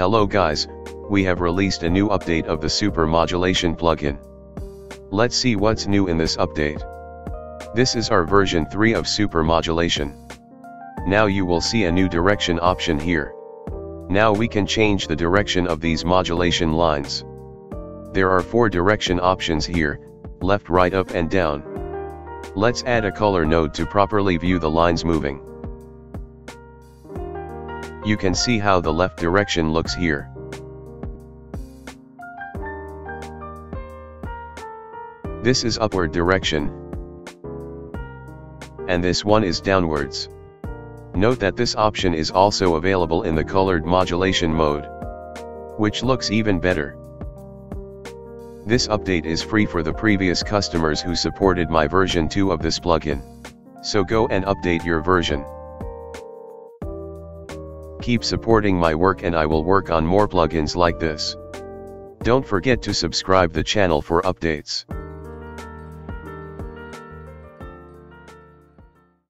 Hello guys, we have released a new update of the Super Modulation plugin. Let's see what's new in this update. This is our version 3 of Super Modulation. Now you will see a new direction option here. Now we can change the direction of these modulation lines. There are four direction options here, left right up and down. Let's add a color node to properly view the lines moving. You can see how the left direction looks here. This is upward direction. And this one is downwards. Note that this option is also available in the colored modulation mode. Which looks even better. This update is free for the previous customers who supported my version 2 of this plugin. So go and update your version. Keep supporting my work and I will work on more plugins like this. Don't forget to subscribe the channel for updates.